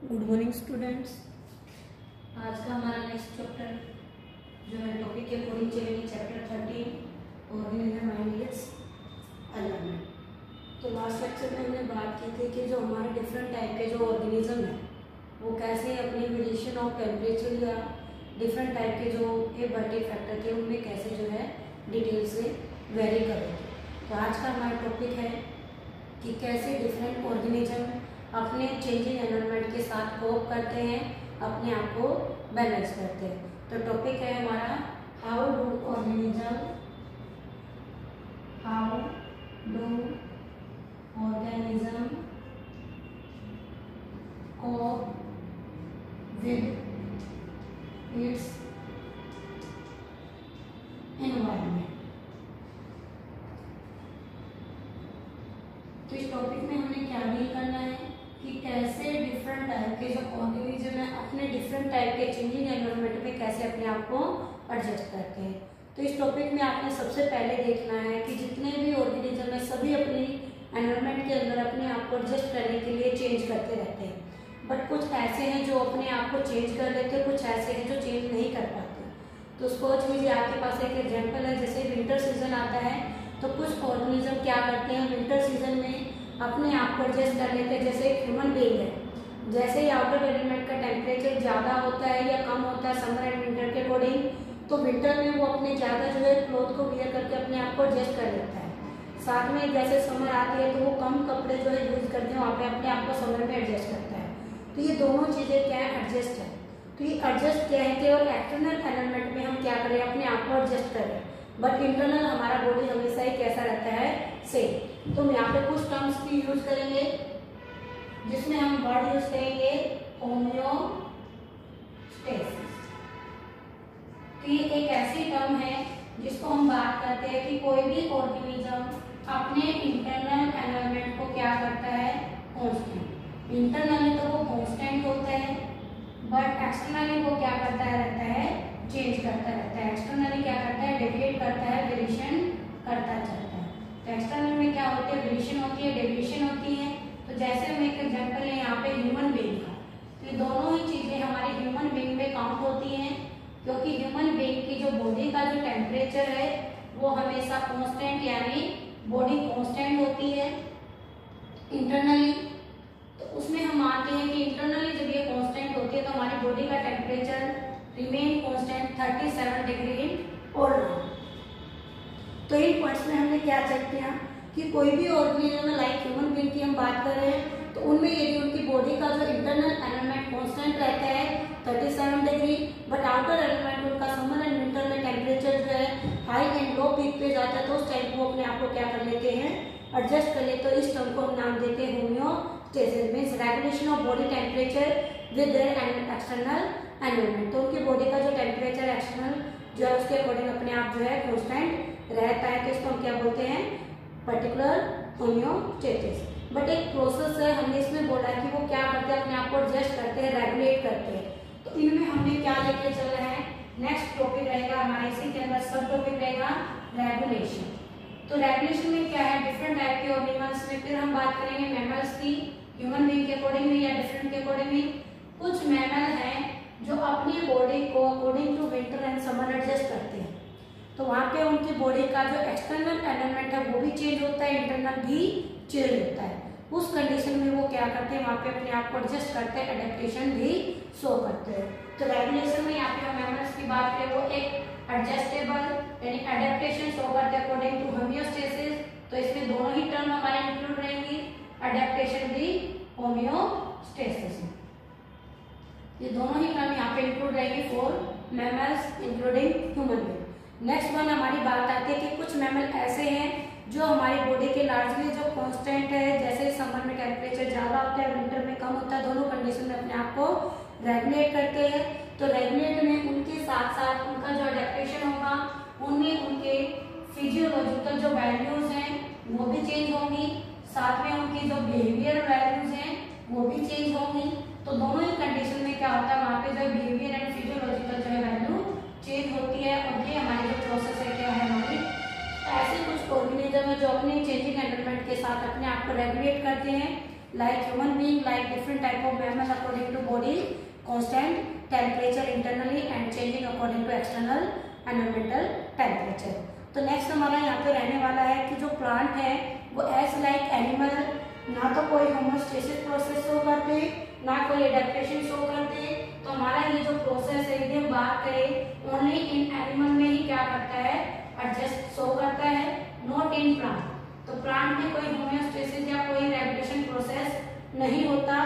Good morning students आज का हमारा नेक्स्ट चैप्टर जो है टॉपिक के अकॉर्डिंग चलेंगे chapter thirteen organism and its environment तो लास्ट लेक्चर में हमने बात की थी कि जो हमारे डिफरेंट टाइप के जो ऑर्गेनिज्म है, वो कैसे अपनी वेरिएशन ऑफ़ टेम्परेचर या डिफरेंट टाइप के जो ये बर्टी फैक्टर के, उनमें कैसे जो है डिटेल से वेरी करें। तो आज का हमारा टॉपिक है कि कैसे डिफरेंट ऑर्गेनिज्म अपने चेंजिंग एनवायरनमेंट के साथ कोप करते हैं, अपने आप को बैलेंस करते हैं। तो टॉपिक है हमारा how do organism how do organism cope with its तो इस टॉपिक में हमें क्या डील करना है? कि कैसे डिफरेंट टाइप के जो ऑर्गेनिज्म है अपने डिफरेंट टाइप के चेंजिंग एनवायरनमेंट में कैसे अपने आप को एडजस्ट करते हैं तो इस टॉपिक में आपने सबसे पहले देखना है कि जितने भी ऑर्गेनिज्म है, सभी अपनी एनवायरनमेंट के अंदर अपने आप को एडजस्ट करने के लिए चेंज करते रहते हैं। बट कुछ ऐसे हैं जो अपने आप को चेंज कर लेते हैं, कुछ ऐसे हैं जो चेंज नहीं कर पाते। तो सोच लीजिए आपके पास एक एग्ज़ाम्पल है, जैसे विंटर सीज़न आता है तो कुछ ऑर्गेनिज्म क्या करते हैं विंटर सीज़न में अपने आप को एडजस्ट कर लेते हैं, जैसे एक ह्यूमन बींग है। जैसे ही आउटर एलिमेंट का टेम्परेचर ज़्यादा होता है या कम होता है समर एंड विंटर के अकॉर्डिंग तो विंटर में वो अपने ज़्यादा जो है क्लोथ को वियर करके अपने आप को एडजस्ट कर लेता है। साथ में जैसे समर आती है तो वो कम कपड़े जो है यूज़ करते हैं वहाँ पे अपने आप को समर में एडजस्ट करता है। तो ये दोनों चीज़ें क्या है? एडजस्ट है। तो ये एडजस्ट क्या है कि और एक्सटर्नल एलिमेंट में हम क्या करें? अपने आप को एडजस्ट करें। बट इंटरनल हमारा बॉडी हमेशा ही कैसा रहता है सेम तो हम यहाँ पे कुछ टर्म्स की यूज़ करेंगे, जिसमें हम वर्ड यूज़ करेंगे होम्योस्टेसिस तो ये एक ऐसी टर्म है जिसको हम बात करते हैं कि कोई भी ऑर्गेनिज्म अपने इंटरनल एनवायरनमेंट को क्या करता है? कांस्टेंट इंटरनली तो वो कांस्टेंट होता है बट एक्सटर्नली वो क्या करता है रहता है? चेंज करता रहता है। एक्सटर्नली क्या करता है? डेविएट करता है वेरिएशन करता चलता है एक्सटर्नल में क्या होती है? वेरिएशन होती है डेविएशन होती है। तो जैसे हम एक एग्जांपल है यहाँ पे ह्यूमन बीइंग का। तो ये दोनों ही चीज़ें हमारे ह्यूमन बीइंग में काउंट होती हैं, क्योंकि ह्यूमन बीइंग की जो बॉडी का जो टेम्परेचर है, वो हमेशा कांस्टेंट यानी बॉडी कांस्टेंट होती है। इंटरनली तो उसमें हम मानते हैं कि इंटरनली जब ये कांस्टेंट होती है तो हमारी बॉडी का टेम्परेचर रिमेन कांस्टेंट 37 डिग्री इन और तो इन पॉइंट्स में हमने क्या चेक किया कि कोई भी ऑर्गेनिज्म लाइक ह्यूमन बीइंग की हम बात कर रहे हैं तो उनमें यदि उनकी बॉडी का जो इंटरनल एलिमेंट कॉन्स्टेंट रहता है 37 डिग्री बट आउटर एलिमेंट उनका समर एंड विंटर में टेम्परेचर जो है हाई एंड लो पीक पे जाता है तो उस टाइम को अपने आप को क्या कर लेते हैं एडजस्ट कर लेते तो इस टर्म को हम नाम देते हैं homeostasis means regulation of body temperature with external environment तो उनकी बॉडी का जो टेम्परेचर एक्सटर्नल जो है, उसके अकॉर्डिंग अपने आप जो है कॉन्स्टेंट रहता है तो इसको हम क्या बोलते हैं? पर्टिकुलर होम्योस्टेसिस बट एक प्रोसेस है, हमने इसमें बोला कि वो क्या करते हैं? अपने आप को एडजस्ट करते हैं रेगुलेट करते हैं। तो इनमें हमने क्या लेके चल रहे हैं? नेक्स्ट टॉपिक रहेगा हमारे, इसी के अंदर सब टॉपिक रहेगा रेगुलेशन तो रेगुलेशन में क्या है? डिफरेंट टाइप के ऑर्गेनिमल्स में फिर हम बात करेंगे मैमल्स की ह्यूमन बींग के अकॉर्डिंग या डिफरेंट के अकॉर्डिंग कुछ मैमल हैं जो अपनी बॉडी को according to winter and summer adjust करते हैं। तो वहाँ पे उनकी बॉडी का जो एक्सटर्नल एलिमेंट है, वो भी चेंज होता है इंटरनल भी चेंज होता है। उस कंडीशन में वो क्या करते हैं, वहाँ पे अपने आप को एडजस्ट करते हैं एडेप्टेशन भी शो करते हैं। तो रेगुलेशन में यहाँ पे हम की बात करें, वो एक एडजस्टेबल यानी एडेप्टेशन शो करते हैं अकॉर्डिंग टू होम्योस्टेसिस तो इसमें दोनों ही टर्म हमारे इंक्लूड रहेंगी एडेप्टेशन भी होम्योस्टेसिस ये दोनों ही टर्म यहाँ पे इंक्लूड रहेंगी for mammals including human being next one हमारी बात आती है कि कुछ मैमल ऐसे हैं जो हमारी बॉडी के लार्जली जो कांस्टेंट है, जैसे समर में टेम्परेचर ज़्यादा होता है विंटर में कम होता है, दोनों कंडीशन में अपने आप को रेगुलेट करते हैं। तो रेगुलेट में उनके साथ साथ उनका जो अडेप्टेशन होगा उनमें उनके फिजियोलॉजिकल जो वैल्यूज़ हैं, वो भी चेंज होंगी। साथ में उनकी जो बिहेवियर वैल्यूज़ हैं, वो भी चेंज होंगी। तो दोनों ही कंडीशन में क्या होता है, वहाँ पे जो बिहेवियर एंड फिजियोलॉजिकल जो है वैल्यू चेंज होती है, और ये हमारी जो प्रोसेस है, क्या है हमारी? तो ऐसे कुछ ऑर्गेनिज्म है जो अपने चेंजिंग एनवायरमेंट के साथ अपने आप को रेगुलेट करते हैं। Like human being like different type of mammal according to body constant temperature internally and changing according to external environmental temperature तो नेक्स्ट हमारा यहाँ पे रहने वाला है कि जो प्लांट है, वो एज लाइक एनिमल ना तो कोई होमोस्टेसिस प्रोसेस शो करते, ना कोई एडेप्टेशन शो करते तो हमारा ये जो प्रोसेस है, यदि हम बात करें ओनली इन एनिमल में ही क्या करता है? एडजस्ट शो करता है नॉट इन प्लांट तो प्लांट में कोई होम्योस्टेसिस या कोई रेगुलेशन प्रोसेस नहीं होता।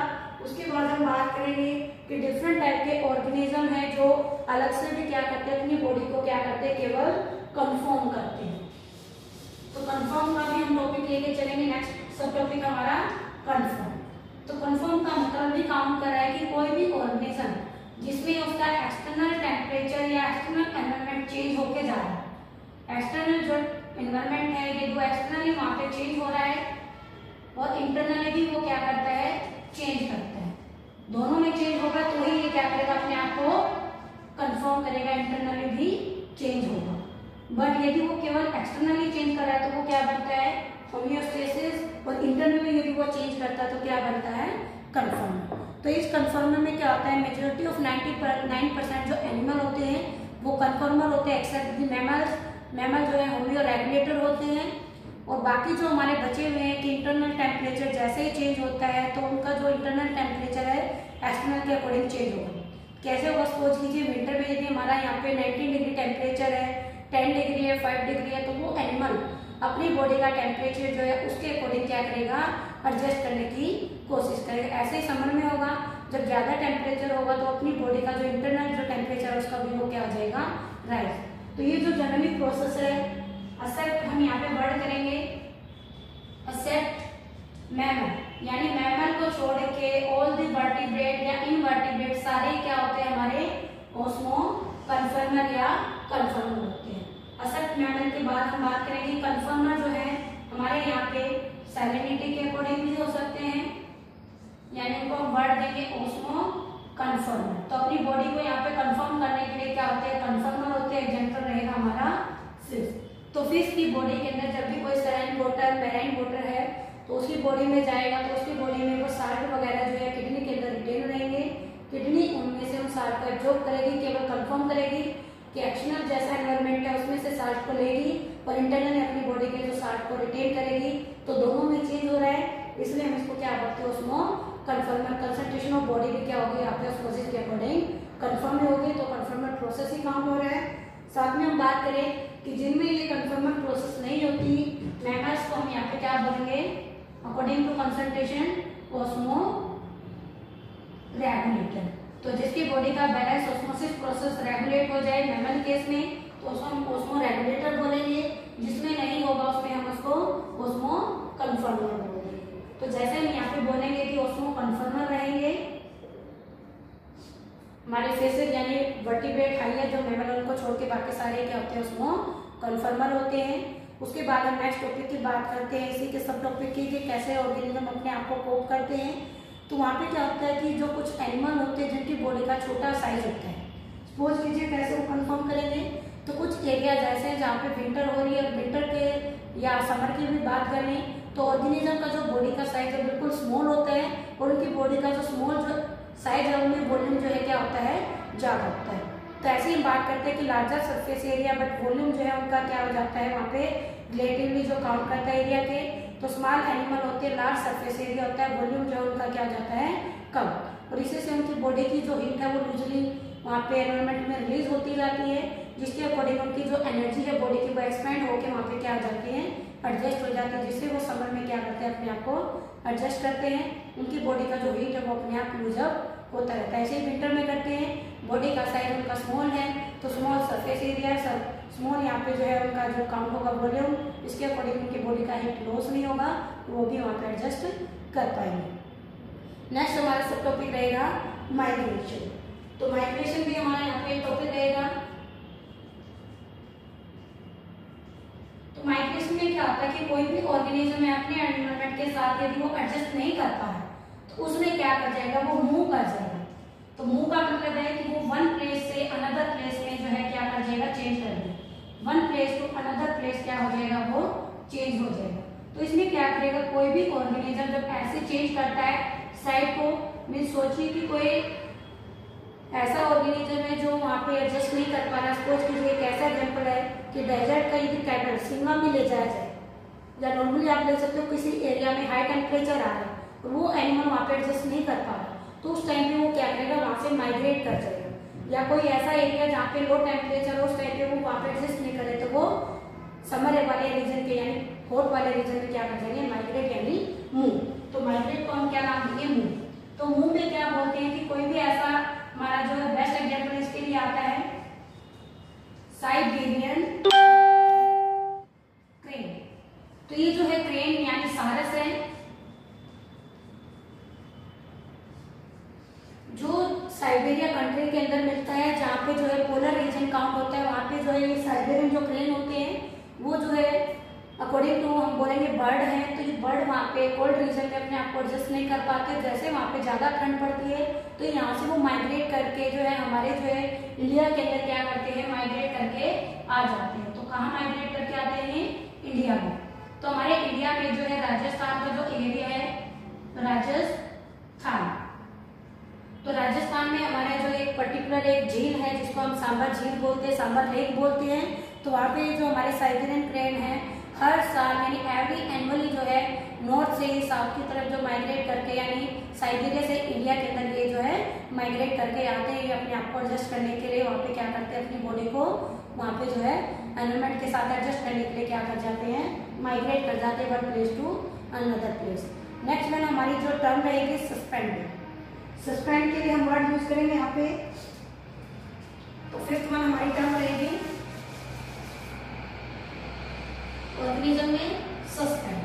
उसके बाद हम बात करेंगे कि डिफरेंट टाइप के ऑर्गेनिज्म है जो अलग से भी क्या करते हैं, अपनी बॉडी को क्या करते हैं, केवल कंफर्म करते हैं। तो कंफर्म का भी हम टॉपिक लेके चलेंगे। नेक्स्ट सब टॉपिक हमारा कंफर्म तो कंफर्म का मतलब भी काम कर रहा है कि कोई भी ऑर्गेनिज्म जिसमें उसका एक्सटर्नल टेम्परेचर या एक्सटर्नल एनवायरमेंट चेंज होके जा रहा है। एक्सटर्नल जो एनवायरमेंट है, ये जो एक्सटर्नली वहाँ पे चेंज हो रहा है और इंटरनली भी वो क्या करता है? चेंज करता है। दोनों में चेंज होगा तो ही ये क्या करेगा? अपने आप को कंफर्म करेगा इंटरनली भी चेंज होगा। बट यदि वो केवल एक्सटर्नली चेंज कर रहा है तो वो क्या बनता है? होम्योस्टेसिस और इंटरनली यदि वो चेंज करता है तो क्या बनता है? कंफर्म तो इस कन्फर्मर में क्या होता है? मेजोरिटी ऑफ़ 90 नाइन परसेंट जो एनिमल होते हैं, वो कन्फर्मर होते हैं एक्सेप्ट दी मैमल्स मैमल जो है होम्यो रेगुलेटर होते हैं। और बाकी जो हमारे बचे हुए हैं कि इंटरनल टेम्परेचर जैसे ही चेंज होता है तो उनका जो इंटरनल टेम्परेचर है एक्सटर्नल के अकॉर्डिंग चेंज होगा। कैसे होगा? सपोज़ कीजिए विंटर में यदि हमारा यहाँ पे 19 डिग्री टेम्परेचर है 10 डिग्री है 5 डिग्री है तो वो एनिमल अपनी बॉडी का टेम्परेचर जो है, उसके अकॉर्डिंग क्या करेगा? एडजस्ट करने की कोशिश करेगा। ऐसे ही समर में होगा, जब ज़्यादा टेम्परेचर होगा तो अपनी बॉडी का जो इंटरनल जो टेम्परेचर है उसका भी वो क्या हो जाएगा? राइज तो ये जो जनरली प्रोसेस है एक्सेप्ट हम यहाँ पे वर्ड करेंगे एक्सेप्ट मैमल यानी मैमल को छोड़ के ऑल दी वर्टिब्रेट या इनवर्टिब्रेट सारे क्या होते हैं हमारे? ओस्मो कन्फर्मर या कन्फर्मर होते हैं। एक्सेप्ट मैमल के बाद हम बात करेंगे कन्फर्मर जो है, हमारे यहाँ पे सैलिनिटी के अकॉर्डिंग भी हो सकते हैं। यानी उनको हम वर्ड देंगे ओस्मो कन्फर्मर तो अपनी बॉडी को यहाँ पे कंफर्म करने के लिए क्या होते हैं? कन्फर्मर होते हैं एग्ज़ाम्पल रहेगा हमारा सिर्फ़ तो फ़िश की बॉडी के अंदर जब भी कोई सराइन वाटर मेराइन वाटर है तो उसकी बॉडी में जाएगा तो उसकी बॉडी में वो साल्ट वगैरह जो है किडनी के अंदर रिटेन रहेंगे। किडनी उनमें से उन साल्ट को एब्जॉर्ब करेगी, केवल कंफर्म करेगी कि एक्शनल जैसा एनवायरमेंट है, उसमें से साल्ट को लेगी और इंटरनल अपनी बॉडी के जो साल्ट को रिटेन करेगी। तो दोनों में चेंज हो रहा है, इसलिए हम इसको क्या बोलते हैं उसमें कन्फर्मर कंसंट्रेशन ऑफ़ बॉडी की क्या होगी पे ऑस्मोसिस के अकॉर्डिंग कन्फर्म होगी तो कन्फर्मर प्रोसेस ही काम हो रहा है। साथ में हम बात करें कि जिनमें ये कन्फर्मर प्रोसेस नहीं होती मैमल्स को हम यहाँ पे क्या बोलेंगे? According to concentration osmoregulator तो जिसकी बॉडी का बैलेंस ऑस्मोसिस प्रोसेस रेगुलेट हो जाए मैमल केस में तो उसको हम ओस्मो रेगुलेटर बोलेंगे। जिसमें नहीं होगा, उसमें हम उसको ओस्मो कन्फर्मर बोलेंगे तो जैसे हम यहाँ पे कि कन्फर्मर रहेंगे हमारे फेसिस यानी वर्टिब्रेट हाइयर जो मेमल उनको छोड़ के बाकी सारे क्या होते हैं उसमें कन्फर्मर होते हैं। उसके बाद हम नेक्स्ट टॉपिक की बात करते हैं, इसी के सब टॉपिक की, कि कैसे ऑर्गेनिज्म अपने आप को कोप करते हैं। तो वहाँ पे क्या होता है कि जो कुछ एनिमल होते हैं, जिनकी बॉडी का छोटा साइज़ होता है सपोज़ कीजिए कैसे वो कन्फर्म करेंगे तो कुछ एरिया जैसे हैं जहाँ पे विंटर हो रही है विंटर के या समर की भी बात करें तो ऑर्गेनिज्म का जो बॉडी का साइज़ है बिल्कुल स्मॉल होता है और उनकी बॉडी का जो स्मॉल जो साइज़ है उनमें वॉल्यूम जो है क्या होता है? ज़्यादा होता है। तो ऐसे ही बात करते हैं कि larger surface area but volume जो है उनका क्या हो जाता है? वहाँ पे रिलेटिवली जो काउंट करता है एरिया के तो स्मॉल एनिमल होते हैं लार्ज सरफेस एरिया होता है वॉल्यूम जो है उनका क्या हो जाता है? कम। और इसी से उनकी बॉडी की जो हीट है वो यूजली वहाँ पे एनवायरमेंट में रिलीज़ होती जाती है, जिसके अकॉर्डिंग उनकी जो एनर्जी है बॉडी की वो एक्सपेंड होकर वहाँ पे क्या हो जाती है एडजस्ट हो जाती है, जिससे वो समर में क्या करते हैं, अपने आप को एडजस्ट करते हैं। उनकी बॉडी का जो हीट है, वो अपने आप लूजअप होता रहता है। ऐसे ही विंटर में करते हैं बॉडी का साइज़ उनका स्मॉल है तो small surface area sir small यहाँ पे जो है, उनका जो काउंट होगा वॉल्यूम इसके अकॉर्डिंग उनकी बॉडी का हीट लॉस नहीं होगा, वो भी वहाँ पे एडजस्ट कर पाएँगे। नेक्स्ट हमारा सब टॉपिक रहेगा माइग्रेशन तो माइग्रेशन भी हमारा यहाँ पे टॉपिक रहेगा। तो माइग्रेशन में क्या होता है कि कोई भी ऑर्गेनिज्म है अपने एनवायरमेंट के साथ यदि वो एडजस्ट नहीं कर पा है तो उसमें क्या कर जाएगा? वो मूव कर जाएगा। तो मूव का मतलब है कि वो वन प्लेस से अनदर प्लेस में जो है क्या कर जाएगा? चेंज कर देगा। One place to another place क्या हो जाएगा? वो चेंज हो जाएगा। तो इसमें क्या करेगा? कोई भी ऑर्गेनिज्म जब ऐसे चेंज करता है साइड को मीन सोचिए कि कोई ऐसा ऑर्गेनिज्म है जो वहाँ पे एडजस्ट नहीं कर पा रहा। सपोज़ कीजिए एक ऐसा एग्ज़ाम्पल है कि डेजर्ट का यदि कैटल शिमला में ले जाया जाए। या नॉर्मली आप ले सकते हो किसी एरिया में हाई टेम्परेचर आ रहा है और वो एनिमल वहाँ पे एडजस्ट नहीं कर पा रहा। तो उस टाइम पे वो क्या करेगा वहाँ से माइग्रेट कर जाएगा। या कोई ऐसा एरिया जहाँ पे लो टेम्परेचर हो, उस टाइम पे वो वहाँ पे एडजस्ट नहीं करे तो वो समर वाले रीजन के यानी हॉट वाले रीजन में क्या कर जाएँगे? माइग्रेट यानी मुँह तो माइग्रेट को हम क्या नाम देंगे मुँह तो मुँह में क्या बोलते हैं कि कोई भी ऐसा हमारा जो है बेस्ट एग्ज़ाम्पल इसके लिए आता है साइबेरियन क्रेन तो ये जो है क्रेन यानी सारस है, जो साइबेरिया कंट्री के अंदर मिलता है, जहाँ पे जो है पोलर रीजन काउंट होता है, वहाँ पे जो है ये साइबेरियन जो क्रेन होते हैं है अकॉर्डिंग टू हम बोलेंगे बर्ड है तो ये बर्ड वहाँ पे कोल्ड रीजन में अपने आप को एडजस्ट नहीं कर पाते, जैसे वहाँ पे ज़्यादा ठंड पड़ती है तो यहाँ से वो माइग्रेट करके जो है हमारे जो है इंडिया के अंदर क्या करते हैं माइग्रेट करके आ जाते हैं। तो कहाँ माइग्रेट करके आते हैं? इंडिया में। तो हमारे इंडिया में जो है राजस्थान का जो एरिया है, राजस्थान। तो राजस्थान में हमारे जो एक पर्टिकुलर एक झील है, जिसको हम सांबर झील बोलते हैं, सांबर लेक बोलते हैं तो वहाँ पे जो हमारे साइबेरियन क्रेन है हर साल, यानी एवरी एनुअली जो है नॉर्थ से साउथ की तरफ़ जो माइग्रेट करके, यानी साइबेरिया से इंडिया के अंदर ये जो है माइग्रेट करके आते हैं ये अपने आप को एडजस्ट करने के लिए, वहाँ पे क्या करते हैं, अपनी बॉडी को वहाँ पे जो है एनवायरमेंट के साथ एडजस्ट करने के लिए क्या कर जाते हैं माइग्रेट कर जाते हैं one place to another place next one हमारी जो टर्म रहेगी सस्पेंडेड सस्पेंड के लिए हम वर्ड यूज़ करेंगे यहाँ पे. तो फिफ्थ वन हमारी टर्म ऑर्गेनिज्म में सस्पेंड।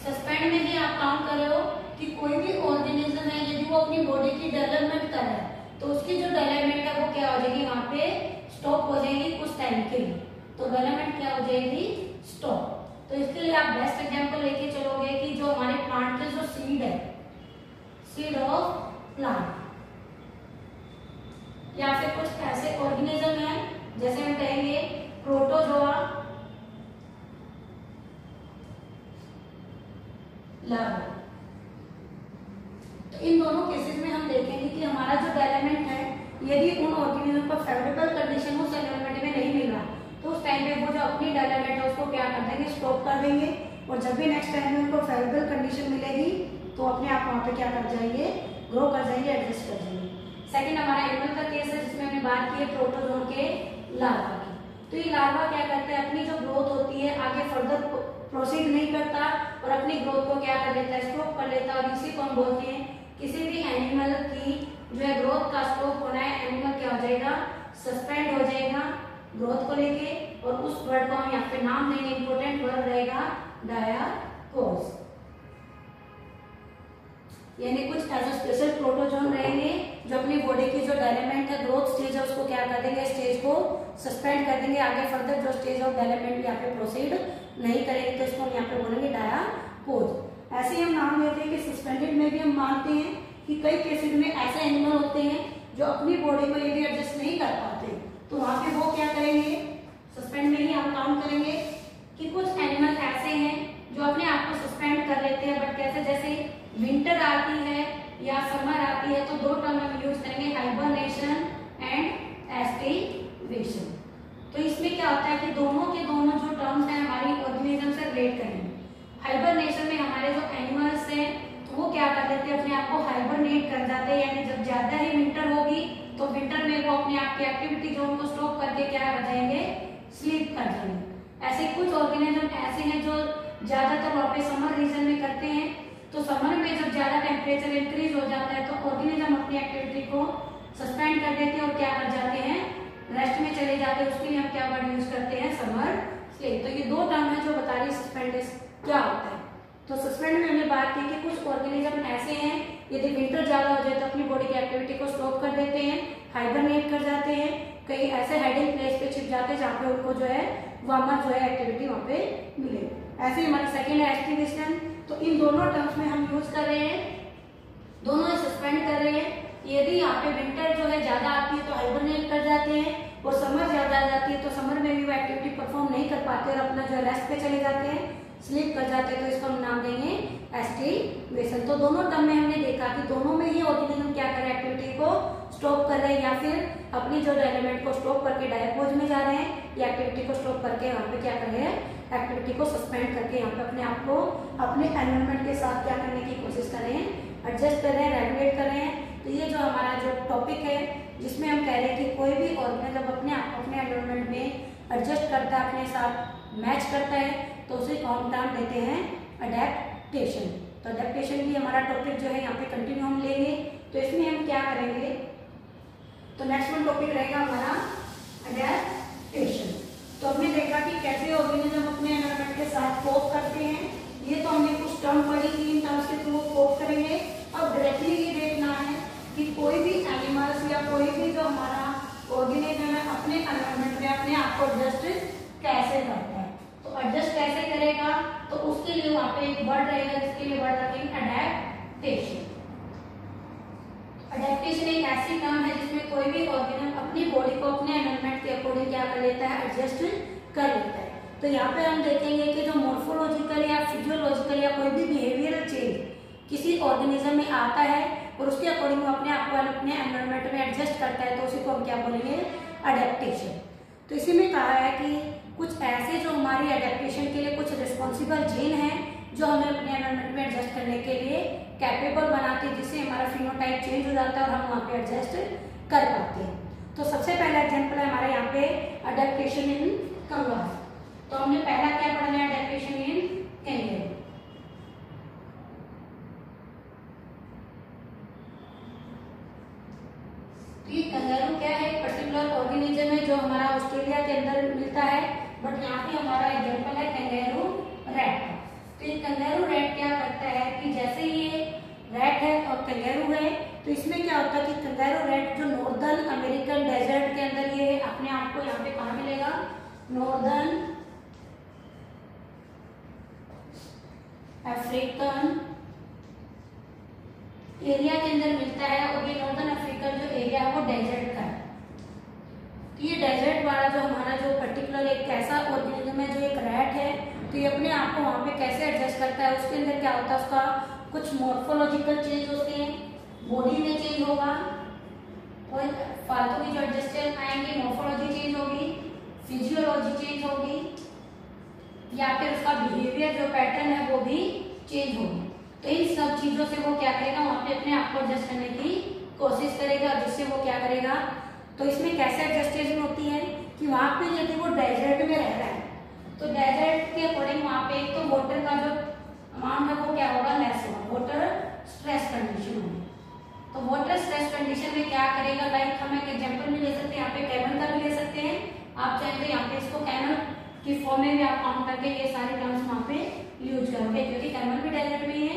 सस्पेंड में भी आप काउंट कर रहे हो कि कोई भी ऑर्गेनिज्म है, यदि वो अपनी बॉडी की डेवलपमेंट कर रहा है तो उसकी जो डेवलपमेंट है वो क्या हो जाएगी? वहाँ पे स्टॉप हो जाएगी कुछ टाइम के लिए। तो डेवलपमेंट क्या हो जाएगी? स्टॉप तो इसके लिए आप बेस्ट एग्जांपल लेके चलोगे कि जो हमारे प्लांट के जो सीड है सीड ऑफ़ प्लांट या फिर कुछ ऐसे ऑर्गेनिज्म है, जैसे हम कहेंगे प्रोटोजोआ लार्वा तो इन दोनों केसेस में हम देखेंगे कि हमारा जो डेवलपमेंट है, यदि उन ऑर्गेनिज्म को फेवरेबल कंडीशन उस एनवायरमेंट में नहीं मिल रहा तो उस टाइम पे वो जो अपनी डेवलपमेंट है, उसको क्या कर देंगे? स्टॉप कर देंगे। और जब भी नेक्स्ट टाइम में उनको फेवरेबल कंडीशन मिलेगी तो अपने आप वहाँ पे क्या कर जाएँगे ग्रो कर जाएँगे एडजस्ट कर जाएँगे सेकेंड हमारा एनिमल का केस है, जिसमें हमने बात की है प्रोटोजोन के लार्वा की। तो ये लार्वा क्या करते हैं? अपनी जो ग्रोथ होती है, आगे फर्दर प्रोसीड नहीं करता और अपनी ग्रोथ को क्या कर लेता है? स्टॉप कर लेता और इसी को हम बोलते हैं? किसी भी एनिमल की जो है ग्रोथ का स्टॉप होना है एनिमल क्या हो जाएगा? सस्पेंड हो जाएगा ग्रोथ को लेके और उस वर्ड को हम यहाँ पे नाम देंगे। इंपोर्टेंट वर्ड रहेगा डायाकोज यानी कुछ ऐसा स्पेशल प्रोटोजोन रहेंगे जो अपनी बॉडी की जो डेवलपमेंट का ग्रोथ स्टेज है, उसको क्या कर देंगे? स्टेज को सस्पेंड कर देंगे। आगे फर्दर जो स्टेज ऑफ़ डेवलपमेंट यहाँ पे प्रोसीड नहीं करेंगे तो उसको हम यहाँ पे बोलेंगे डायापोज ऐसे ही हम नाम देते हैं कि सस्पेंडेड में भी हम मानते हैं कि कई केसेस में ऐसे एनिमल होते हैं जो अपनी बॉडी को यदि एडजस्ट नहीं कर पाते तो वहाँ पे वो क्या करेंगे सस्पेंड में ही हम काउंट करेंगे कि कुछ एनिमल ऐसे हैं जो अपने आप को सस्पेंड कर लेते हैं बट कैसे जैसे विंटर आती है या समर आती है तो दो टर्म हम यूज़ करेंगे हाइबरनेशन एंड एस्टिवेशन तो इसमें क्या होता है कि दोनों के दोनों जो टर्म्स हैं हमारी ऑर्गेनिज्म से रिलेट करेंगे हाइबरनेशन में हमारे जो एनिमल्स हैं तो वो क्या कर देते हैं अपने आप को हाइबरनेट कर जाते हैं यानी जब ज़्यादा ही विंटर होगी तो विंटर में वो अपने आप की एक्टिविटी जो उनको स्टॉप करके क्या कर जाएँगे स्लीप कर जाएँगे ऐसे कुछ ऑर्गेनिज्म ऐसे हैं जो ज़्यादातर वहाँ पे समर रीजन में करते हैं तो समर में जब ज़्यादा टेम्परेचर इंक्रीज हो जाता है तो ऑर्गेनिज्म अपनी एक्टिविटी को सस्पेंड कर देते हैं और क्या कर जाते हैं रेस्ट में चले जाते हैं उसके लिए हम क्या वर्ड यूज़ करते हैं समर स्लीप तो ये दो टर्म है जो बता रही सस्पेंड क्या होता है तो सस्पेंड में हमने बात की कि कुछ ऑर्गेनिज्म ऐसे हैं यदि विंटर ज़्यादा हो जाए तो अपनी बॉडी की एक्टिविटी को स्टॉप कर देते हैं हाइबरनेट कर जाते हैं। कई ऐसे हाइडिंग प्लेस पे छिप जाते हैं जहाँ पे उनको जो है वार्मर जो है एक्टिविटी वहाँ पे मिले। ऐसे ही हमारा सेकेंड है एस्टिवेशन तो इन दोनों टर्म्स में हम यूज़ कर रहे हैं। दोनों सस्पेंड कर रहे हैं। यदि यहाँ पे विंटर जो है ज़्यादा आती है तो हाइबरनेट कर जाते हैं और समर ज़्यादा आ जाती है तो समर में भी वो एक्टिविटी परफॉर्म नहीं कर पाते और अपना जो रेस्ट पे चले जाते हैं। स्लीप कर जाते हैं तो इसको हम नाम देंगे एस्टिवेशन तो दोनों टर्म में हमने देखा कि दोनों में ही ऑर्गेनिज्म क्या कर एक्टिविटी को स्टॉप कर रहे हैं या फिर अपनी जो एलिमेंट को स्टॉप करके डायपोज में जा रहे हैं, या एक्टिविटी को स्टॉप करके यहाँ पे क्या कर रहे हैं एक्टिविटी को सस्पेंड करके यहाँ पे अपने आप को, अपने एनवायरमेंट के साथ क्या करने की कोशिश कर रहे हैं एडजस्ट कर रहे हैं रेगुलेट कर रहे हैं। तो ये जो हमारा जो टॉपिक है, जिसमें हम कह रहे हैं कि कोई भी ऑर्गेनिज्म अपने आप अपने एनवायरमेंट में एडजस्ट करता है, अपने साथ मैच करता है तो उसे हम टर्म देते हैं? अडेप्टेशन तो अडेप्टेशन भी हमारा टॉपिक जो है, यहाँ पे कंटिन्यू हम लेंगे। तो इसमें हम क्या करेंगे? तो नेक्स्ट वन टॉपिक रहेगा हमारा अडेप्टेशन तो हमने देखा कि कैसे ऑर्गेनिज्म अपने एनवायरमेंट के साथ कोप करते हैं, ये तो हमने कुछ टर्म पढ़ी थी इन टर्म्स के थ्रू कोप करेंगे. अब डायरेक्टली ये देखना है कि कोई भी एनिमल्स या कोई भी जो हमारा ऑर्गेनिज्म है, अपने एनवायरमेंट में, अपने आप को एडजस्ट कैसे करता है? तो एडजस्ट कैसे करेगा? तो उसके लिए वहाँ पे एक वर्ड रहेगा जिसके लिए वर्ड रखेंगे अडेप्टेशन अडेप्टेशन एक ऐसी टर्म है जिसमें कोई भी ऑर्गेनिज्म अपनी बॉडी को अपने एनवायरमेंट के अकॉर्डिंग क्या कर लेता है एडजस्ट कर लेता है। तो यहाँ पे हम देखेंगे कि जो मोर्फोलॉजिकल या फिजियोलॉजिकल या कोई भी बिहेवियरल चेंज किसी ऑर्गेनिज्म में आता है और उसके अकॉर्डिंग वो अपने आप को अपने एनवायरमेंट में एडजस्ट करता है तो उसी को हम क्या बोलेंगे? अडेप्टेशन तो इसी में कहा है कि कुछ ऐसे जो हमारी अडेप्टेशन के लिए कुछ रिस्पॉन्सिबल जीन है जो हमें अपने एनवायरमेंट में एडजस्ट करने के लिए कैपेबल बनाते हैं, जिससे हमारा फिनोटाइप चेंज हो जाता है और हम वहाँ पे एडजस्ट कर पाते हैं। तो सबसे पहला एग्ज़ाम्पल है हमारे यहाँ पे अडेप्टेशन इन कंगार तो हमने पहला क्या पढ़ा है? अडेप्टेशन इन कंगारू क्या है? पर्टिकुलर ऑर्गेनिज्म है जो हमारा ऑस्ट्रेलिया के अंदर मिलता है बट यहाँ पे हमारा एग्ज़ाम्पल है कंगारू रैट ये कंगारू रैट क्या करता है कि जैसे ये रैट है और कंगारू है तो इसमें क्या होता है कि कंगारू रैट जो नॉर्दर्न अमेरिकन डेजर्ट के अंदर ये अपने आप को यहाँ पे कहा मिलेगा? नॉर्दर्न अफ्रीकन एरिया के अंदर मिलता है और ये नॉर्दर्न अफ्रीकन जो एरिया है वो डेजर्ट का है। तो ये डेजर्ट वाला जो हमारा जो पर्टिकुलर एक ऐसा ऑर्गेनिज्म है, जो एक रैट है तो ये अपने आप को वहाँ पे कैसे एडजस्ट करता है, उसके अंदर क्या होता है, उसका कुछ मोर्फोलॉजिकल चेंज होते हैं बॉडी में चेंज होगा और फालतू की जो एडजस्टेड आएँगे मोर्फोलॉजी चेंज होगी फिजियोलॉजी चेंज होगी, या फिर उसका बिहेवियर जो पैटर्न है वो भी चेंज होगी। तो इन सब चीज़ों से वो क्या करेगा, वहाँ पे अपने आप को एडजस्ट करने की कोशिश करेगा, जिससे वो क्या करेगा तो इसमें कैसे एडजस्टेशन होती है कि वहाँ पे यदि वो डेजर्ट में रह रहा है तो डेजर्ट के अकॉर्डिंग वहाँ पे एक तो वाटर का जो अमाउंट है वो क्या होगा? लेस होगा। वाटर स्ट्रेस कंडीशन होगी। तो वाटर स्ट्रेस कंडीशन में क्या करेगा लाइक हम एक एग्जांपल भी ले सकते हैं। यहाँ पे कैमल का भी ले सकते हैं। आप चाहे तो यहाँ पे इसको कैमल की फॉर्म में भी आप काउंट करके ये सारे टर्म्स वहाँ पे यूज़ करोगे, क्योंकि कैमल भी डेजर्ट में ही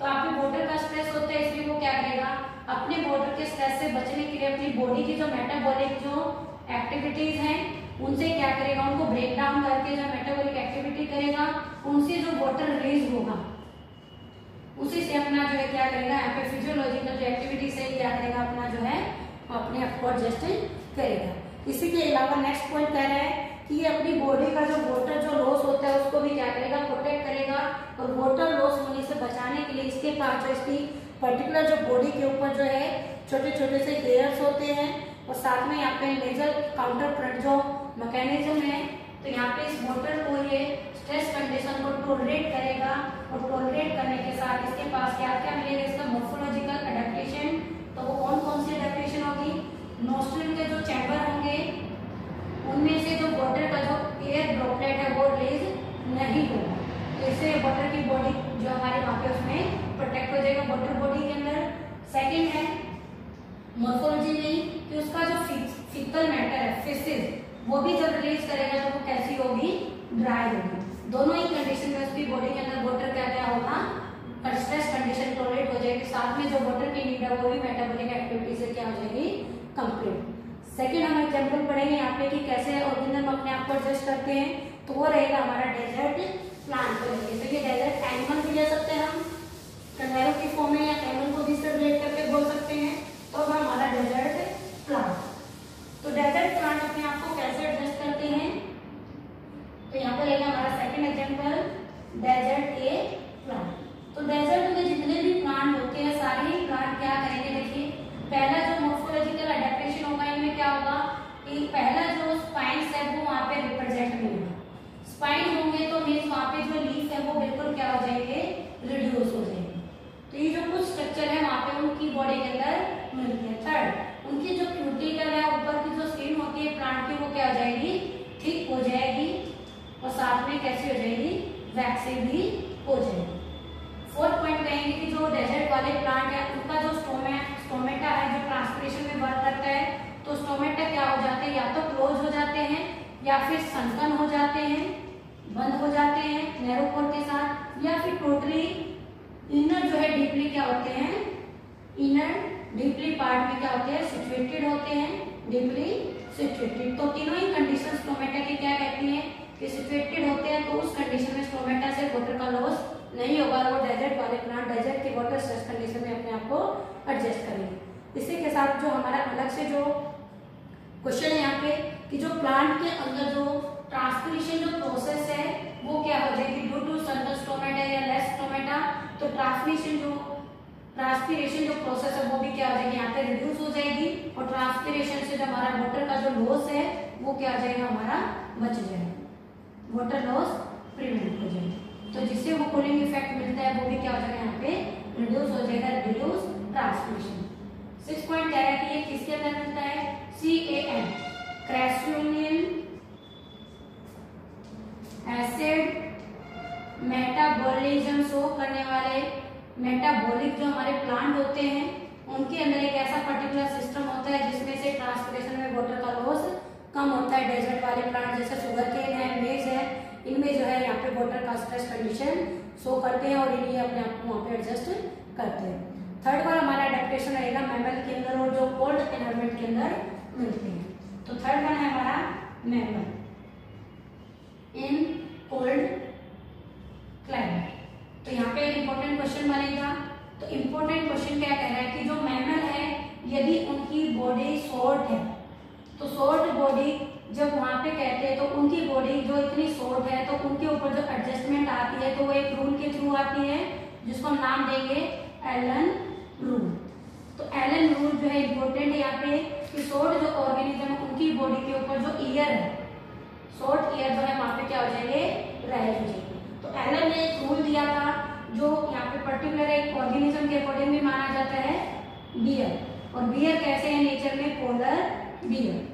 तो आप वाटर का स्ट्रेस होता है, इसलिए वो क्या करेगा? अपने वाटर के स्ट्रेस से बचने के लिए अपनी बॉडी की जो मेटाबॉलिक जो एक्टिविटीज़ हैं उनसे क्या करेगा? उनको ब्रेक डाउन करके जो मेटाबॉलिक एक्टिविटी करेगा, उनसे जो वाटर रिलीज़ होगा, उसी से अपना जो है क्या करेगा? यहाँ पे फिजियोलॉजिकल जो एक्टिविटी से क्या करेगा? अपना जो है अपने आप को करेगा। इसी के अलावा नेक्स्ट पॉइंट कह रहा है कि ये अपनी बॉडी का जो वाटर जो लॉस होता है, उसको भी क्या करेगा? प्रोटेक्ट करेगा। और वाटर लॉस होने से बचाने के लिए इसके पास जो इसकी पर्टिकुलर जो बॉडी के ऊपर जो है छोटे छोटे से लेयर्स होते हैं। और साथ में यहाँ पे लेजर काउंटर जो मैकेनिज्म है तो यहाँ पे इस मोटर को ये स्ट्रेस कंडीशन को टोलरेट करेगा और टोलरेट करने के साथ इसके पास क्या क्या मिलेगा? इसका मोर्फोलॉजिकल अडेप्टेशन तो वो कौन कौन सी अडेप्टेशन होगी? नोस्ट्रिल के जो चैम्बर होंगे, उनमें से जो वाटर का जो एयर ड्रॉपलेट है, वो रिलीज़ नहीं होगा। तो इससे वाटर की बॉडी जो हमारे वहाँ पे उसमें प्रोटेक्ट हो जाएगा वाटर बॉडी के अंदर। सेकेंड है मोर्फोलॉजी में कि उसका जो फिकल मैटर है फिसिस वो भी जब रिलीज़ करेगा तो वो कैसी होगी? ड्राई होगी। दोनों ही कंडीशन में उसकी बॉडी के अंदर वाटर क्या क्या होगा? स्ट्रेस कंडीशन टॉलरेट हो जाएगी। साथ में जो वाटर की नीड है, वो भी मेटाबॉलिक एक्टिविटी से क्या हो जाएगी? कंप्लीट सेकेंड हम एग्ज़ाम्पल पढ़ेंगे यहाँ पे कि कैसे ऑर्गेनिज्म अपने आप को एडजस्ट करते हैं। तो वो रहेगा हमारा डेजर्ट प्लांट लेके। तो ये डेजर्ट एनिमल भी ले सकते हैं हम। कंगारू की फॉर्म में या कैमल को भी रिलेट करके बोल सकते हैं। तो हमारा डेजर्ट प्लांट तो डेजर्ट प्लांट अपने आप को कैसे एडजस्ट करते हैं? तो यहाँ पर लेंगे हमारा second example desert a plant तो डेजर्ट में जितने भी प्लांट होते हैं, सारे ही प्लांट क्या करेंगे? देखिए, पहला जो मोर्फोलॉजिकल अडेप्टेशन होगा, इनमें क्या होगा? कि पहला जो स्पाइन्स है, वो वहाँ पे रिप्रेजेंट मिलेगा स्पाइन होंगे तो मीन्स वहाँ पे जो लीफ है, वो बिल्कुल क्या हो जाएँगे? रिड्यूस हो जाएँगे। तो ये जो कुछ स्ट्रक्चर है, वहाँ पे उनकी बॉडी के अंदर मिलती है। थर्ड प्लांट की वो क्या हो जाएगी? ठीक हो जाएगी। और साथ में कैसी हो जाएगी? वैक्सीन भी हो जाएगी। फोर्थ पॉइंट कहेंगे कि जो डेजर्ट वाले प्लांट है, उनका जो स्टोमे स्टोमेटा है, जो ट्रांसपीरेशन में वर्क करता है तो स्टोमेटा क्या हो जाते हैं? या तो क्लोज हो जाते हैं, या फिर संकन हो जाते हैं, बंद हो जाते हैं नैरोपोर के साथ, या फिर टोटली इनर जो है डीपली क्या होते हैं? इनर डीपली पार्ट में क्या होते हैं? सिचुएटेड होते हैं डीपली सिचुएटेड तो तीनों ही कंडीशन स्टोमेटा की क्या कहती हैं? कि सिचुएटेड होते हैं तो उस कंडीशन में स्टोमेटा से वाटर का लॉस नहीं होगा वो डेजर्ट वाले प्लांट डेजर्ट के वाटर स्ट्रेस कंडीशन में अपने आप को एडजस्ट करेंगे। इसी के साथ जो हमारा अलग से जो क्वेश्चन है यहाँ पे, कि जो प्लांट के अंदर जो ट्रांसपिरेशन जो प्रोसेस है, वो क्या हो जाएगी ड्यू टू संडल स्टोमेटा या लेस स्टोमेटा तो ट्रांसमिशन जो ट्रांसपिरेशन जो प्रोसेस है, वो भी क्या हो जाएगी? यहाँ पे रिड्यूस हो जाएगी और ट्रांसपिरेशन से जो हमारा वाटर का जो लॉस है, वो क्या हो जाएगा? हमारा बच जाएगा। वाटर लॉस प्रिवेंट हो जाएगा। तो जिससे वो कूलिंग इफ़ेक्ट मिलता है, वो भी क्या हो जाएगा? यहाँ पे रिड्यूस हो जाएगा रिड्यूस ट्रांसमिशन सिक्स पॉइंट कह रहा है कि ये किसके अंदर मिलता है? C A N crassulacean acid metabolism show करने वाले मेटाबॉलिक जो हमारे प्लांट होते हैं, उनके अंदर एक ऐसा पर्टिकुलर सिस्टम होता है जिसमें से ट्रांसपोर्टेशन में वाटर का लॉस कम होता है। डेजर्ट वाले प्लांट जैसे शुगर केन है मेज है, इनमें जो है यहाँ पे वाटर का स्ट्रेस कंडीशन शो करते हैं और इन्हें अपने आप को वहाँ पे एडजस्ट करते हैं। थर्ड वन हमारा एडेप्टेशन रहेगा मैमल के अंदर और जो कोल्ड एनवायरमेंट के अंदर मिलते हैं। तो थर्ड वन है हमारा मैमल इन कोल्ड क्लाइमेट तो यहाँ पे एक इंपॉर्टेंट क्वेश्चन बनेगा। तो इम्पोर्टेंट क्वेश्चन क्या कह रहा है कि जो मैमल है, यदि उनकी बॉडी शॉर्ट है तो शॉर्ट बॉडी जब वहाँ पे कहते हैं तो उनकी बॉडी जो इतनी शॉर्ट है तो उनके ऊपर जो एडजस्टमेंट आती है तो वो एक रूल के थ्रू आती है, जिसको हम नाम देंगे एलन रूल तो एलन रूल जो है इम्पोर्टेंट है यहाँ पे कि शॉर्ट जो ऑर्गेनिज्म है, उनकी बॉडी के ऊपर जो ईयर है शॉर्ट ईयर जो है, वहाँ पे क्या हो जाएँगे? रह जाएँगे। तो एलन ने एक रूल दिया था जो यहाँ पे पर्टिकुलर एक ऑर्गेनिज्म के अकॉर्डिंग भी माना जाता है बियर और बियर कैसे है नेचर में? पोलर बियर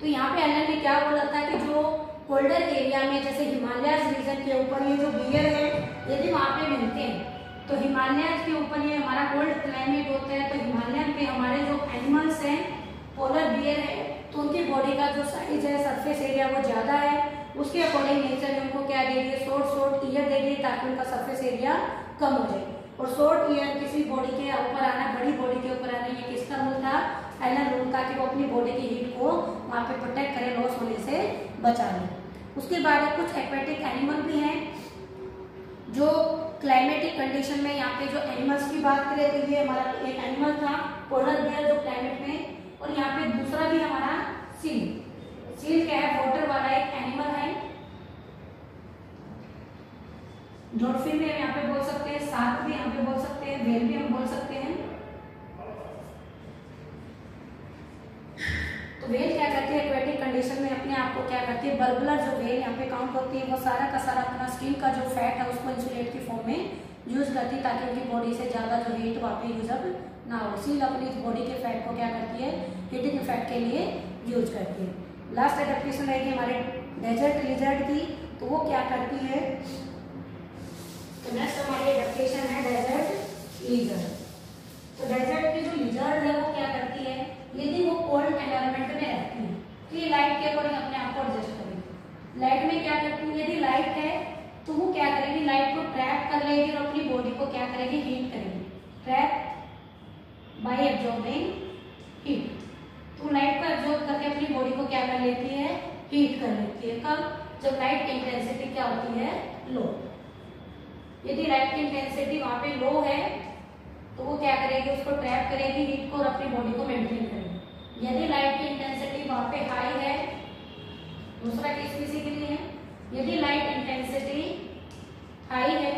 तो यहाँ पे एलन ने क्या बोला था कि जो कोल्डर एरिया में, जैसे हिमालय रीजन के ऊपर ये जो बियर है, यदि वहाँ पे मिलते हैं तो हिमालय के ऊपर ये हमारा कोल्ड क्लाइमेट होता है तो हिमालय पे हमारे जो एनिमल्स हैं पोलर बियर है तो उनकी बॉडी का जो साइज़ है सरफेस एरिया वो ज़्यादा है। उसके अकॉर्डिंग नेचर ने उनको क्या दे दिए शॉर्ट शॉर्ट ईयर दे दिए ताकि उनका सरफेस एरिया कम हो जाए और शॉर्ट ईयर किसी बॉडी के ऊपर आना, बड़ी बॉडी के ऊपर आना, ये किसका रूल था? एलन रूल ताकि वो अपनी बॉडी की हीट को वहाँ पे प्रोटेक्ट करे लॉस होने से बचा ले उसके बाद कुछ एक्वेटिक एनिमल भी हैं, जो क्लाइमेटिक कंडीशन में यहाँ पे जो एनिमल्स की बात करें तो ये हमारा एक एनिमल था पोलर बियर जो क्लाइमेट में, और यहाँ पे दूसरा भी हमारा सील सील क्या है वाटर वाला एक एनिमल है डॉल्फिन भी हम यहाँ पे बोल सकते हैं सार्क भी यहाँ पे बोल सकते हैं वेल भी हम बोल सकते हैं। तो वेल क्या करती है एक्वेटिक कंडीशन में अपने आप को क्या करती है बल्बुलर जो वेल यहाँ पे काउंट होती है, वो सारा का सारा अपना स्किन का जो फैट है, उसको इंसुलेट की फॉर्म में यूज़ करती है, ताकि उनकी बॉडी से ज़्यादा जो हीट वहाँ पे यूजअप ना हो। सील अपनी बॉडी के फैट को क्या करती है हीटिंग इफ़ेक्ट के लिए यूज़ करती है। लास्ट एडेप्टेशन रहेगी हमारे डेजर्ट लिजर्ट की तो वो क्या करती है तो नेक्स्ट हमारी एडेप्टेशन है डेजर्ट लिजर्ट तो डेजर्ट की जो लिजर्ट है वो क्या करती है? यदि वो कोल्ड एनवायरमेंट में रहती है तो ये लाइट के अकॉर्डिंग अपने आप को एडजस्ट करेगी. लाइट में क्या करती है? यदि लाइट है तो वो क्या करेगी? लाइट को ट्रैप कर लेगी और अपनी बॉडी को क्या करेगी? हीट करेगी. ट्रैप बाय एब्जॉर्बिंग हीट तो लाइट को एब्जॉर्ब करके अपनी बॉडी को क्या कर लेती है? हीट कर लेती है. कब? जब लाइट इंटेंसिटी क्या होती है? लो यदि लाइट की इंटेंसिटी वहाँ पे लो है तो वो क्या करेगी? उसको ट्रैप करेगी हीट को और अपनी बॉडी को मेंटेन करेगी। यदि लाइट की इंटेंसिटी वहाँ पे हाई है, दूसरा केस किसी के लिए है। यदि लाइट इंटेंसिटी हाई है,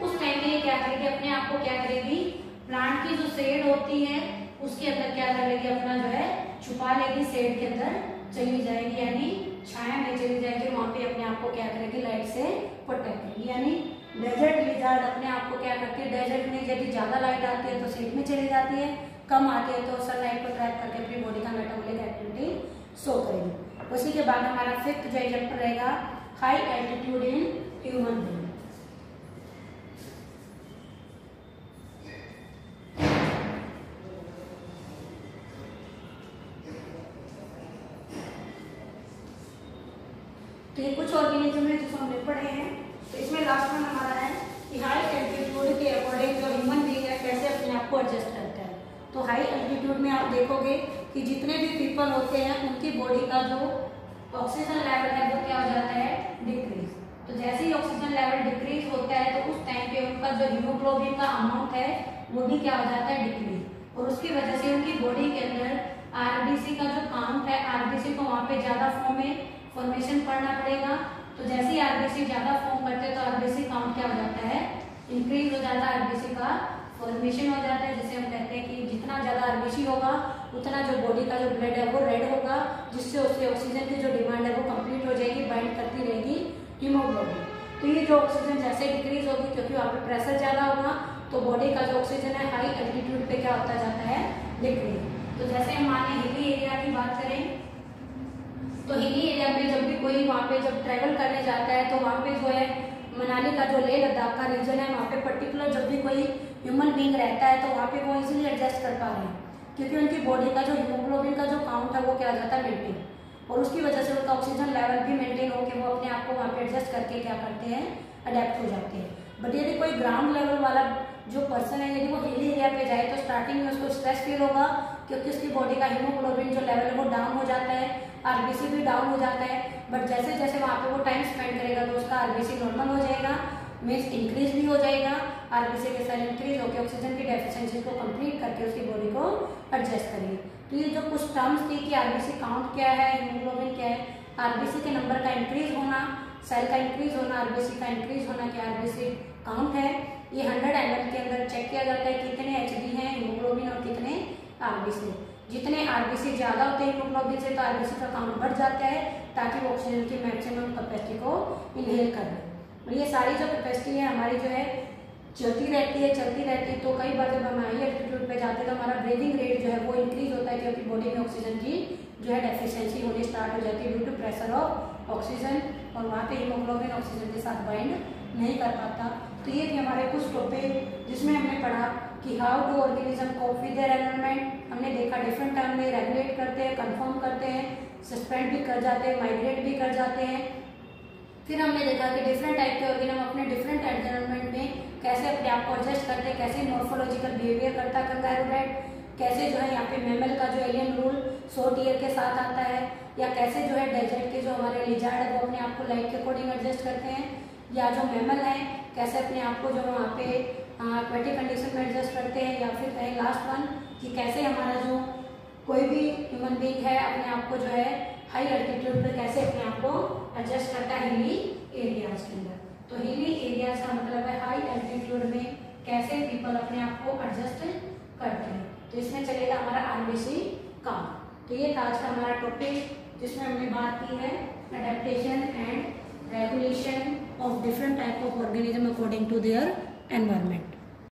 उस टाइम में क्या करेगी? अपने आप को क्या करेगी? प्लांट की जो शेड होती है, उसके अंदर क्या कर लेगी? अपना जो है, छुपा लेगी शेड के अंदर चली जाएगी। यानी छाया में चली जाएगी वहाँ पे अपने आप को क्या करेगी? लाइट से प्रोटेक्ट करेगी यानी डेजर्ट लिजार्ड अपने आप को क्या करती है? डेजर्ट में यदि ज़्यादा लाइट आती है तो सीट में चली जाती है। कम आती है तो सनलाइट को ट्रैप करके अपनी बॉडी का मेटाबॉलिक एक्टिविटी शो करेगी। उसी के बाद हमारा फिफ्थ जो एग्ज़ाम्पल रहेगा high altitude in human being तो ये कुछ ऑर्गेनिज्म है जिसको हमने पढ़े हैं तो इसमें लास्ट में हमारा है कि हाई एल्टीट्यूड के अकॉर्डिंग जो ह्यूमन बींग है कैसे अपने आप को एडजस्ट करता है तो हाई एल्टीट्यूड में आप देखोगे कि जितने भी पीपल होते हैं उनकी बॉडी का जो ऑक्सीजन लेवल है वो क्या हो जाता है डिक्रीज तो जैसे ही ऑक्सीजन लेवल डिक्रीज होता है तो उस टाइम पे उनका जो हीमोग्लोबिन का अमाउंट है वो क्या हो जाता है? डिक्रीज और उसकी वजह से उनकी बॉडी के अंदर आरबीसी का जो काउंट है आरबीसी को वहाँ पे ज़्यादा फॉर्म में फॉर्मेशन पढ़ना पड़ेगा। तो जैसे ही आरबीसी ज़्यादा फॉर्म करते हैं तो आरबीसी काउंट क्या हो जाता है? इंक्रीज हो जाता है आरबीसी का फॉर्मेशन हो जाता है। जिसे हम कहते हैं कि जितना ज़्यादा आरबीसी होगा, उतना जो बॉडी का जो ब्लड है, वो रेड होगा, जिससे उससे ऑक्सीजन की जो डिमांड है, वो कंप्लीट हो जाएगी बाइंड करती रहेगी हीमोग्लोबिन तो ये जो ऑक्सीजन जैसे डिक्रीज होगी, क्योंकि वहाँ पे प्रेशर ज़्यादा होगा तो बॉडी का जो ऑक्सीजन है हाई एल्टीट्यूड पे क्या होता जाता है? डिक्रीज तो जैसे हम माने हिली एरिया की बात करें तो हिली एरिया में जब भी कोई वहाँ पे जब ट्रैवल करने जाता है तो वहाँ पे जो है मनाली का जो लेह लद्दाख का रीजन है, वहाँ पे पर्टिकुलर जब भी कोई ह्यूमन बींग रहता है तो वहाँ पे वो इजीली एडजस्ट कर पा रहे हैं। क्योंकि उनकी बॉडी का जो हीमोग्लोबिन का जो काउंट है, वो क्या जाता है? मेंटेन और उसकी वजह से उनका ऑक्सीजन लेवल भी मेंटेन होकर वो अपने आप को वहाँ पे एडजस्ट करके क्या करते हैं? अडेप्ट हो जाते हैं। बट यदि कोई ग्राउंड लेवल वाला जो पर्सन है, यदि वो हिली एरिया पे जाए तो स्टार्टिंग में उसको स्ट्रेस फील होगा क्योंकि उसकी बॉडी का हीमोग्लोबिन जो लेवल है, वो डाउन हो जाता है आरबीसी भी डाउन हो जाता है। बट जैसे जैसे वहाँ पे वो टाइम स्पेंड करेगा तो उसका आरबीसी नॉर्मल हो जाएगा मीन्स इंक्रीज भी हो जाएगा। आरबीसी के साथ इंक्रीज होकर ऑक्सीजन की डेफिशिएंसी को कंप्लीट करके उसकी बॉडी को एडजस्ट करेंगे। तो ये जो कुछ टर्म्स थी कि आरबीसी काउंट क्या है हीमोग्लोबिन क्या है आरबीसी के नंबर का इंक्रीज होना सेल का इंक्रीज होना आरबीसी का इंक्रीज होना, क्या आरबीसी काउंट है ये हंड्रेड एम के अंदर चेक किया जाता है कितने एच हैं हीमोग्लोबिन और कितने आरबीसी जितने आरबीसी ज़्यादा होते हैं हीमोग्लोबिन से तो आरबीसी का काउंट बढ़ जाता है, ताकि वो ऑक्सीजन की मैक्सिमम कैपेसिटी को इनहेल कर और ये सारी जो कैपेसिटी है, हमारी जो है, चलती रहती है, चलती रहती है। तो कई बार जब हम हाई एल्टीट्यूड पे जाते हैं तो हमारा ब्रीदिंग रेट जो है, वो इंक्रीज होता है, क्योंकि बॉडी में ऑक्सीजन की जो है डेफिशिएंसी होनी स्टार्ट हो जाती है। Due to pressure of oxygen और वहाँ पे हीमोग्लोबिन ऑक्सीजन के साथ बाइंड नहीं कर पाता। तो ये थे हमारे कुछ टॉपिक जिसमें हमने पढ़ा कि how do organism cope with their environment हमने देखा डिफरेंट टर्म में रेगुलेट करते हैं कंफर्म करते हैं सस्पेंड भी कर जाते हैं माइग्रेट भी कर जाते हैं। फिर हमने देखा कि डिफरेंट टाइप के ऑर्गेनिज्म अपने डिफरेंट एनवायरनमेंट में कैसे अपने आप को एडजस्ट करते हैं, कैसे मॉर्फोलॉजिकल बिहेवियर करता है कैसे जो है यहाँ पे मेमल का जो एलियन रूल सोट ईयर के साथ आता है, या कैसे जो है डेजर्ट के जो हमारे लिजार्ड है, वो अपने आप को लाइट के अकॉर्डिंग एडजस्ट करते हैं, या जो मेमल है कैसे अपने आप को जो वहाँ पे एक्वेटिक कंडीशन में एडजस्ट करते हैं या फिर कहें लास्ट वन कि कैसे हमारा जो कोई भी ह्यूमन बींग है अपने आप को जो है हाई अल्टीट्यूड पर कैसे अपने आप को एडजस्ट करता है हिली एरियाज़ के अंदर। तो हिली एरियाज़ का मतलब है हाई एल्टीट्यूड में कैसे पीपल अपने आप को एडजस्ट करते हैं। तो इसमें चलेगा हमारा आरबीसी काम। तो ये था आज का हमारा टॉपिक जिसमें हमने बात की है adaptation and regulation of different type of organism according to their environment